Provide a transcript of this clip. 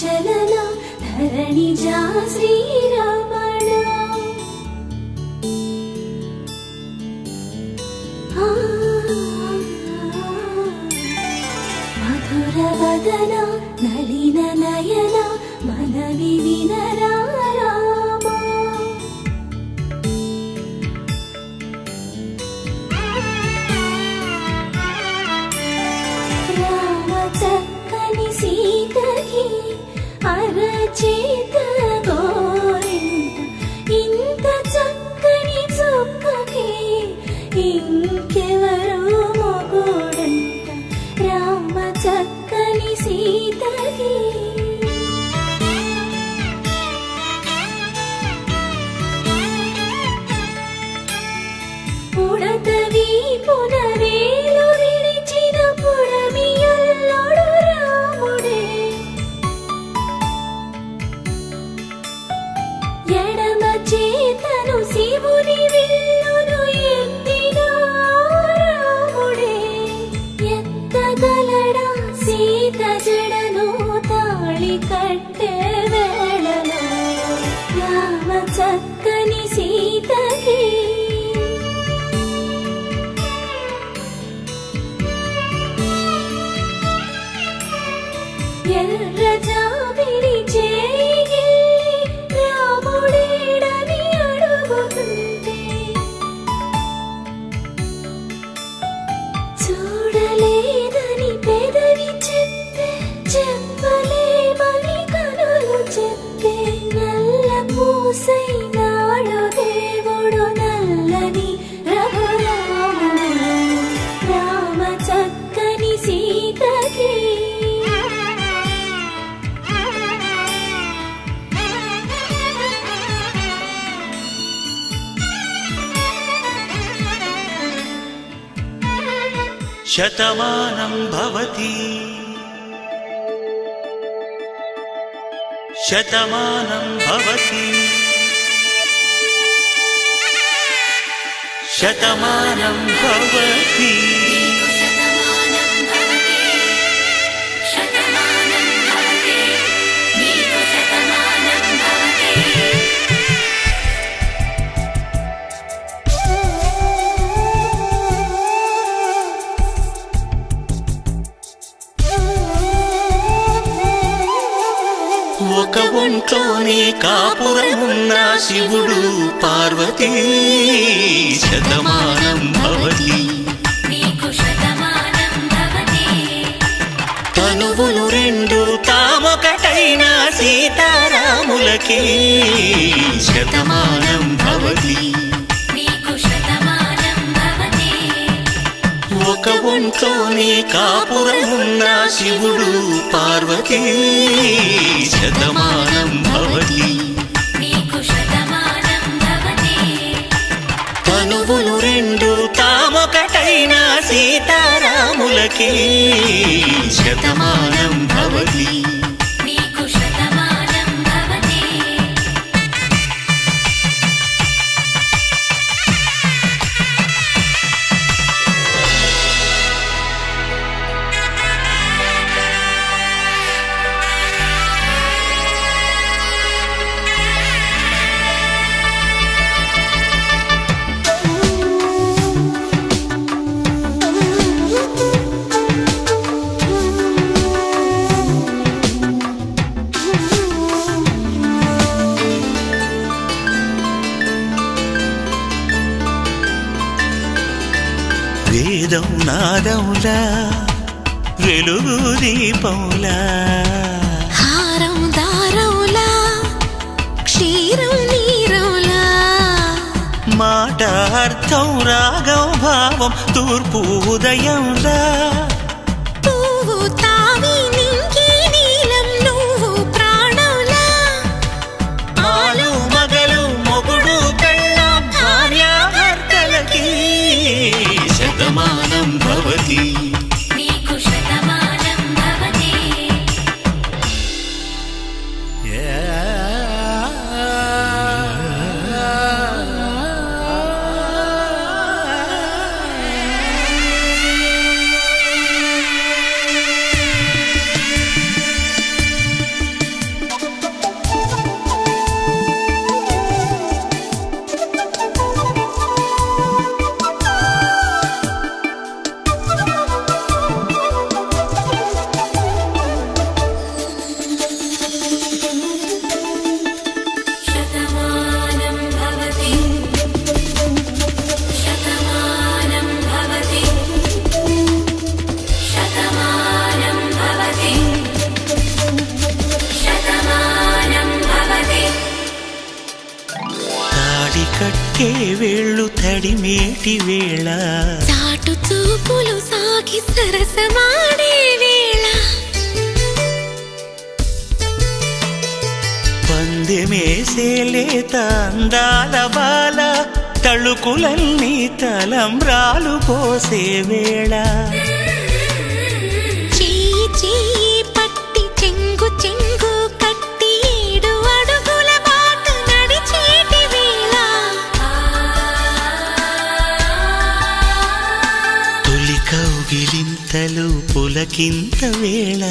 चलना धरणि जा ीरमण मधुरवदन नलिनलयन मनवि विनरा అరచేత గోరింట ఇంత చక్కని చుక్కకి ఇంకెవరు మొగుడంట. రామ చక్కని సీతకి పూసై నాడు దేవుడు నల్లని రఘురాముడు రామ చక్కని సీతకి. శతమానం భవతి. శతమానం భవతి. శతమానం భవతి. ఒక ఒంట్లోనే కాపురమున్న శివుడు పార్వతీ. శతమానం భవతి. తనువులు రెండు తామొకటైన సీతారాములకి. శతమానం భవతి. ఒక ఒంట్లోనే కాపురమున్న శివుడు పార్వతీ. శతమానం शतमानं भवति। వేదం నాదంలా వెలుగు దీపంలా. హారం దారంలా క్షీరం నీరంలా. మాట అర్థం రాగం భావం తూర్పు ఉదయంలా. తాడి కట్టే వేళ్ళు తడిమేటి వేళ. చాటు చూపులు సాగి సరసమాడే వేళ. పందెమేసేలేత అందాల బాల తళుకులన్నీ తలంబ్రాలు పోసే వేళ. పులకింత వేళ.